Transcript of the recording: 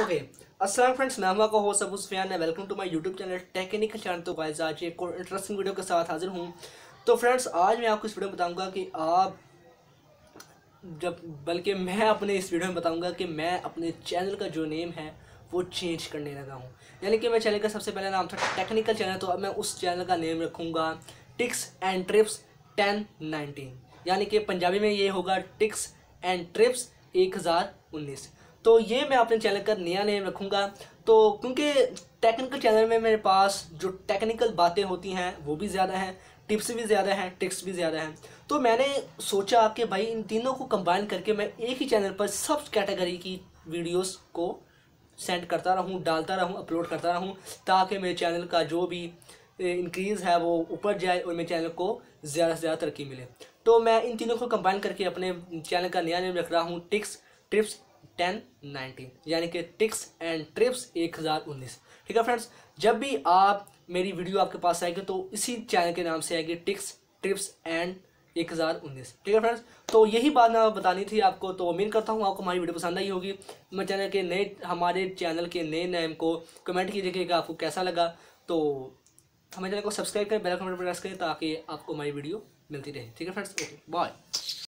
Okay अस्सलाम friends मैं हूँ host Abu Sufiyan welcome to my YouTube channel technical channel तो गाइस आज एक और इंटरेस्टिंग वीडियो के साथ हाजिर हूँ। तो फ्रेंड्स आज मैं आपको इस वीडियो में बताऊँगा कि आप जब, बल्कि मैं अपने इस वीडियो में बताऊँगा कि मैं अपने चैनल का जो नेम है, वो चेंज करने लगा हूँ। यानी कि मेरे चैनल का सबसे पहले नाम था टेक्निकल चैनल तो अब मैं उस चैनल का नेम रखूँगा ticks and trips ten nineteen यानी कि पंजाबी में ये होगा टिक्स एंड ट्रिप्स एक हज़ार उन्नीस। तो ये मैं अपने चैनल का नया नेम रखूँगा। तो क्योंकि टेक्निकल चैनल में मेरे पास जो टेक्निकल बातें होती हैं, वो भी ज़्यादा हैं टिप्स भी ज़्यादा हैं टिक्स भी ज़्यादा हैं। तो मैंने सोचा कि भाई इन तीनों को कंबाइन करके मैं एक ही चैनल पर सब कैटेगरी की वीडियोस को सेंड करता रहूँ, डालता रहूँ अपलोड करता रहूँ, ताकि मेरे चैनल का जो भी इंक्रीज़ है, वो ऊपर जाए और मेरे चैनल को ज़्यादा से ज़्यादा तरक्की मिले। तो मैं इन तीनों को कंबाइन करके अपने चैनल का नया नेम रख रहा हूँ टिक्स ट्रिप्स टेन, नाइनटीन, यानी कि टिक्स एंड ट्रिप्स एक हज़ार उन्नीस। ठीक है फ्रेंड्स, जब भी आप मेरी वीडियो आपके पास आएगी तो इसी चैनल के नाम से आएगी टिक्स, ट्रिप्स एंड एक हज़ार उन्नीस। ठीक है फ्रेंड्स तो यही बात मैं बतानी थी आपको तो उम्मीद करता हूँ आपको हमारी वीडियो पसंद आई होगी। मैं चैनल के नए, हमारे चैनल के नए नेम को कमेंट कीजिएगा आपको कैसा लगा। तो हमारे चैनल को सब्सक्राइब करें, बेल कमेंट प्रेस करें ताकि आपको हमारी वीडियो मिलती रहे। ठीक है फ्रेंड्स, ओके, बाय।